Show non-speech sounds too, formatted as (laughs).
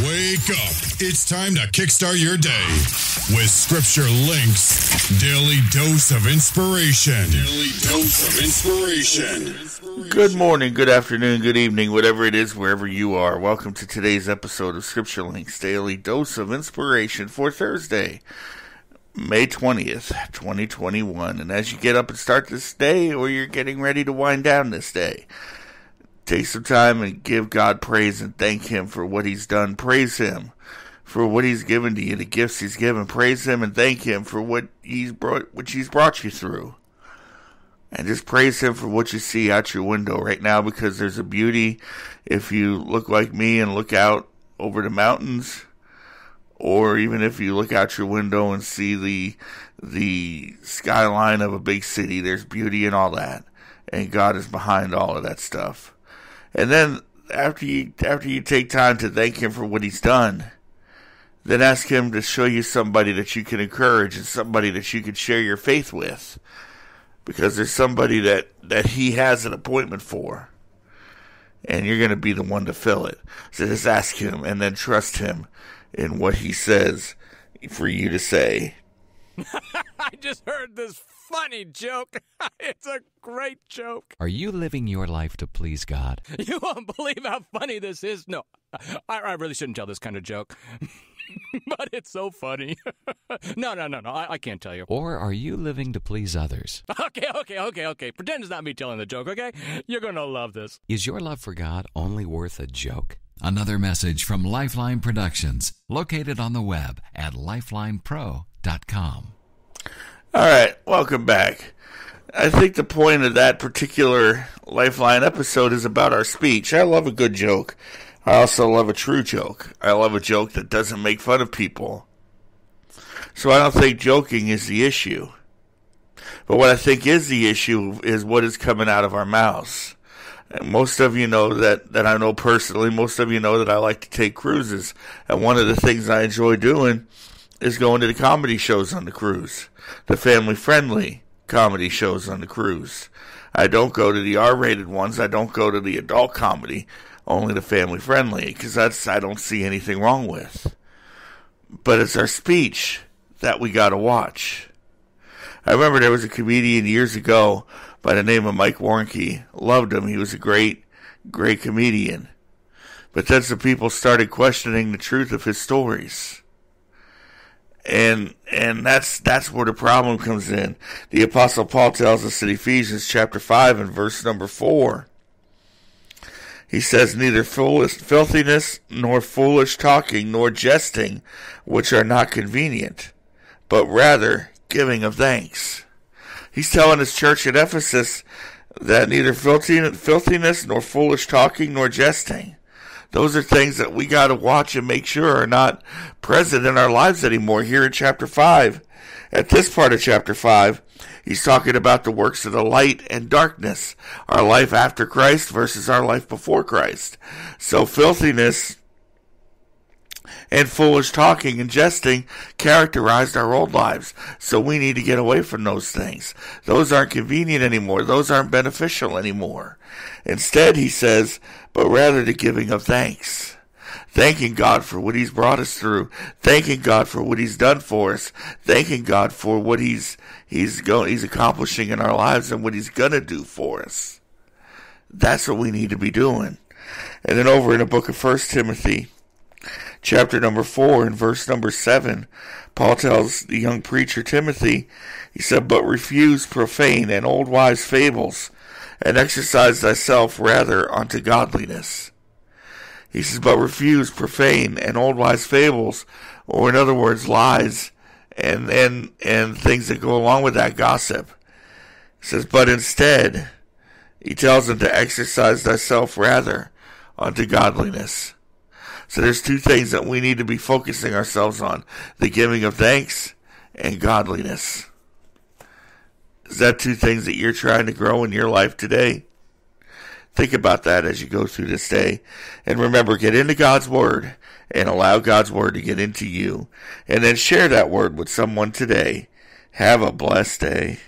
Wake up. It's time to kickstart your day with Scripture Links Daily Dose of Inspiration. Daily Dose of Inspiration. Good morning, good afternoon, good evening, whatever it is, wherever you are. Welcome to today's episode of Scripture Links Daily Dose of Inspiration for Thursday, May 20th, 2021. And as you get up and start this day, or you're getting ready to wind down this day, Take some time and give God praise and thank Him for what He's done. Praise Him for what He's given to you, the gifts He's given. Praise Him and thank Him for what He's brought, which He's brought you through. And just praise Him for what you see out your window right now, because there's a beauty if you look like me and look out over the mountains, or even if you look out your window and see the the skyline of a big city. There's beauty in all that, and God is behind all of that stuff. And then after you after you take time to thank him for what he's done, then ask him to show you somebody that you can encourage and somebody that you can share your faith with. Because there's somebody that, that he has an appointment for. And you're going to be the one to fill it. So just ask him and then trust him in what he says for you to say. (laughs) I just heard this funny joke. (laughs) it's a great joke. Are you living your life to please God? (laughs) You won't believe how funny this is. No, I, I really shouldn't tell this kind of joke. but it's so funny. no, no, no, no. I, I, can't tell you. Or are you living to please others? Okay, okay, okay, okay. Pretend it's not me telling the joke, okay? You're going to love this. Is your love for God only worth a joke? Another message from Lifeline Productions, located on the web at lifelinepro.com. All right, welcome back. I think the point of that particular Lifeline episode is about our speech. I love a good joke. I also love a true joke. I love a joke that doesn't make fun of people. So I don't think joking is the issue. But what I think is the issue is what is coming out of our mouths. And most of you know that, that I know personally, most of you know that I like to take cruises. And one of the things I enjoy doing is going to the comedy shows on the cruise the family friendly comedy shows on the cruise. I don't go to the R rated ones. I don't go to the adult comedy, only the family friendly, because that's, I don't see anything wrong with. But it's our speech that we gotta watch. I remember there was a comedian years ago by the name of Mike Warnke. Loved him. He was a great, great comedian. But then some people started questioning the truth of his stories and and that's that's where the problem comes in. The apostle Paul tells us in Ephesians chapter five and verse number four. He says, Neither foolish filthiness, nor foolish talking, nor jesting, which are not convenient, but rather giving of thanks. He's telling his church at Ephesus that neither filthiness, nor foolish talking, nor jesting, those are things that we got to watch and make sure are not present in our lives anymore. Here in chapter 5, at this part of chapter 5, he's talking about the works of the light and darkness, our life after Christ versus our life before Christ. So filthiness and foolish talking and jesting characterized our old lives. So we need to get away from those things. Those aren't convenient anymore. Those aren't beneficial anymore. Instead, he says, but rather the giving of thanks. Thanking God for what He's brought us through. Thanking God for what He's done for us. Thanking God for what He's He's going He's accomplishing in our lives and what He's gonna do for us. That's what we need to be doing. And then over in the book of First Timothy, chapter number four and verse number seven, Paul tells the young preacher Timothy, he said, But refuse profane and old wives' fables, and exercise thyself rather unto godliness. He says, But refuse profane and old wives' fables, or in other words, lies and, and, and things that go along with that gossip. He says, But instead, he tells them to exercise thyself rather unto godliness. So there's two things that we need to be focusing ourselves on the giving of thanks and godliness. Is that two things that you're trying to grow in your life today? Think about that as you go through this day. And remember, get into God's Word and allow God's Word to get into you. And then share that Word with someone today. Have a blessed day.